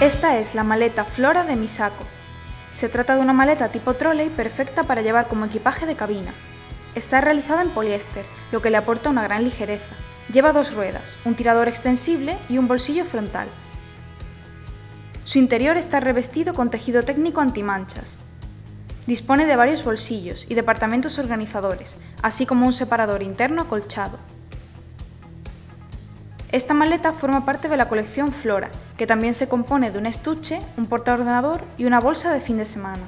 Esta es la maleta Flora de Misako. Se trata de una maleta tipo trolley perfecta para llevar como equipaje de cabina. Está realizada en poliéster, lo que le aporta una gran ligereza. Lleva dos ruedas, un tirador extensible y un bolsillo frontal. Su interior está revestido con tejido técnico antimanchas. Dispone de varios bolsillos y departamentos organizadores, así como un separador interno acolchado. Esta maleta forma parte de la colección Flora, que también se compone de un estuche, un portaordenador y una bolsa de fin de semana.